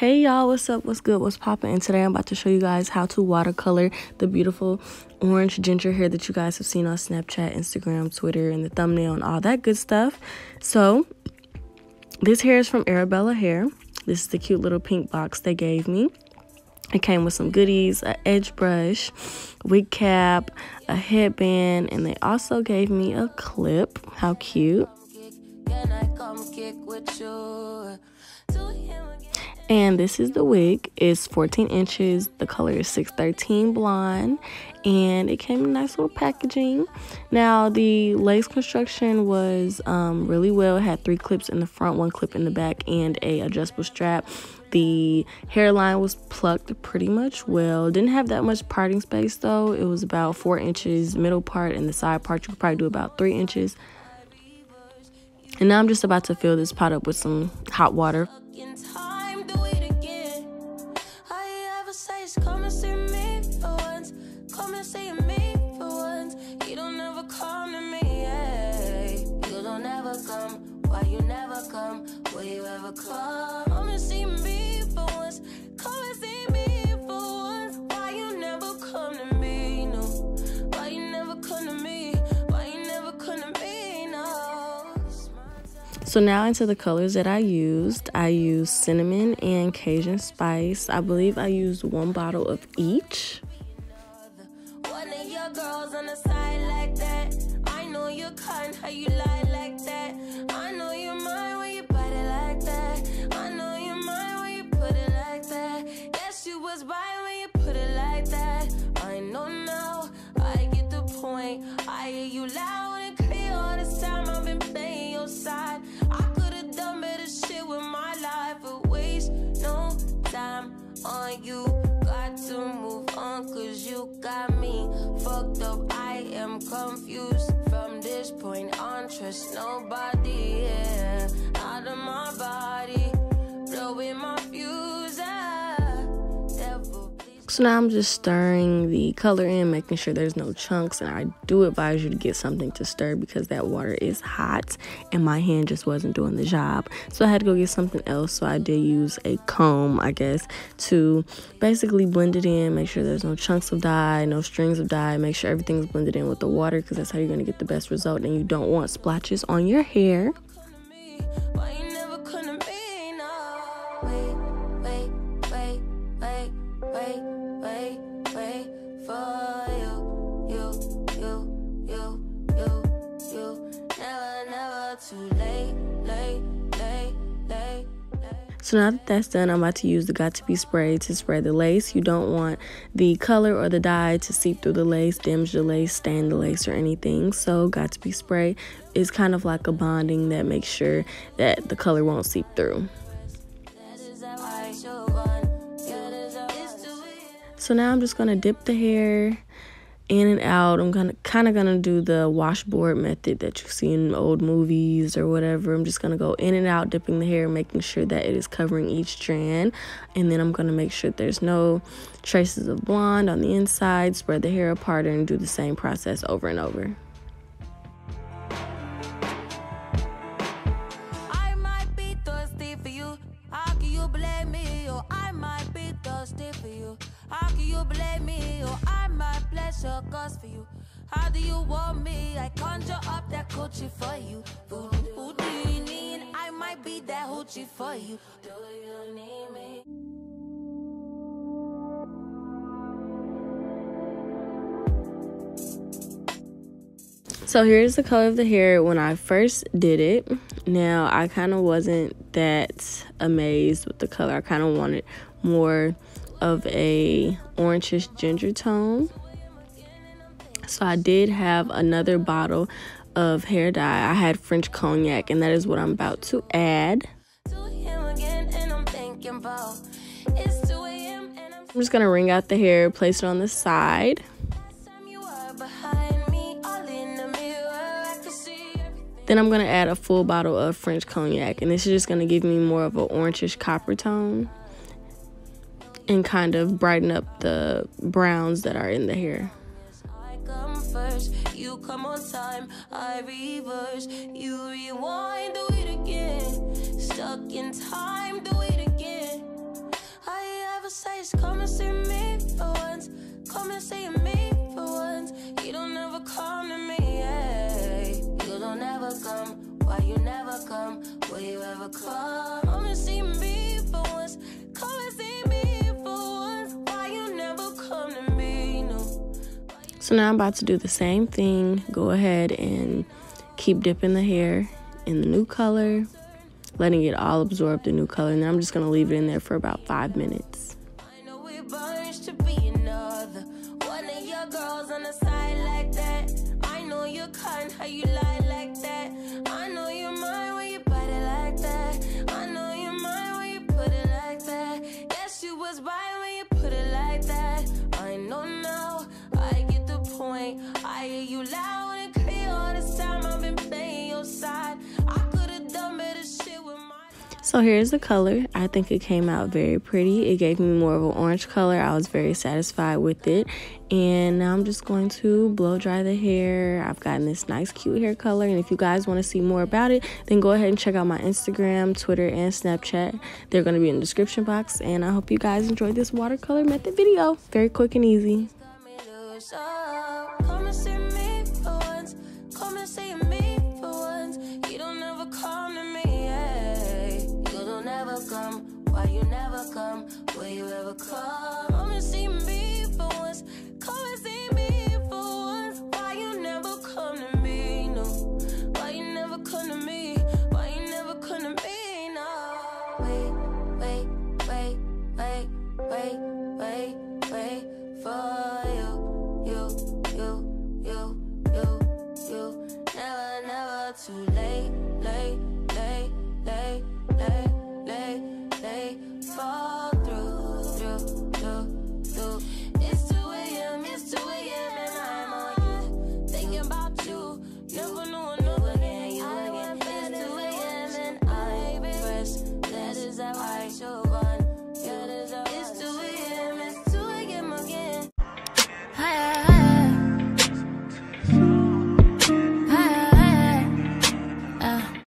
Hey y'all, what's up? What's good? What's poppin'? And today I'm about to show you guys how to watercolor the beautiful orange ginger hair that you guys have seen on Snapchat, Instagram, Twitter, and the thumbnail and all that good stuff. So, this hair is from Arabella Hair. This is the cute little pink box they gave me. It came with some goodies, an edge brush, wig cap, a headband, and they also gave me a clip. How cute. And this is the wig. It's 14 inches. The color is 613 blonde. And it came in nice little packaging. Now, the lace construction was um, really well. It had three clips in the front, one clip in the back, and a adjustable strap. The hairline was plucked pretty much well. Didn't have that much parting space though. It was about four inches middle part, and the side part you could probably do about three inches. And now I'm just about to fill this pot up with some hot water. Come? Come and see me for once. Come and see me for once. Why you never come to me? No. Why you never come to me? Why you never come to me? No. So now into the colors that I used. I used cinnamon and Cajun spice. I believe I used one bottle of each. Fucked up. I am confused from this point on. Trust nobody, yeah. So now I'm just stirring the color in, making sure there's no chunks. And I do advise you to get something to stir because that water is hot and my hand just wasn't doing the job. So I had to go get something else. So I did use a comb, I guess, to basically blend it in, make sure there's no chunks of dye, no strings of dye, make sure everything's blended in with the water because that's how you're going to get the best result. And you don't want splotches on your hair. So now that that's done, I'm about to use the got2b spray to spray the lace. You don't want the color or the dye to seep through the lace, damage the lace, stain the lace or anything. So got2b spray is kind of like a bonding that makes sure that the color won't seep through. So now I'm just going to dip the hair in and out. I'm gonna kind of gonna do the washboard method that you see in old movies or whatever. I'm just gonna go in and out, dipping the hair, making sure that it is covering each strand, and then I'm gonna make sure there's no traces of blonde on the inside. Spread the hair apart and do the same process over and over. You blame me? Or I might bless your cause for you. How do you want me? I conjure up that coochie for you. Who, who do you need? I might be that hoochie for you. Do you need me? So here's the color of the hair when I first did it. Now I kind of wasn't that amazed with the color. I kind of wanted more of a orangish ginger tone. So I did have another bottle of hair dye. I had French cognac and that is what I'm about to add. I'm just to wring out the hair, place it on the side. Then I'm to add a full bottle of French cognac and this is just to give me more of an orangish copper tone and kind of brighten up the browns that are in the hair. You come on time, I reverse. You rewind, do it again. Stuck in time, do it again. I ever say come and see me for once. Come and see me for once. You don't ever come. So now I'm about to do the same thing. Go ahead and keep dipping the hair in the new color, letting it all absorb the new color. And then I'm just gonna leave it in there for about five minutes. I know we burns to be another. So here's the color. I think it came out very pretty. It gave me more of an orange color. I was very satisfied with it. And now I'm just going to blow dry the hair. I've gotten this nice cute hair color. And if you guys want to see more about it, then go ahead and check out my Instagram, Twitter, and Snapchat. They're going to be in the description box. And I hope you guys enjoyed this watercolor method video. Very quick and easy. Will you ever come?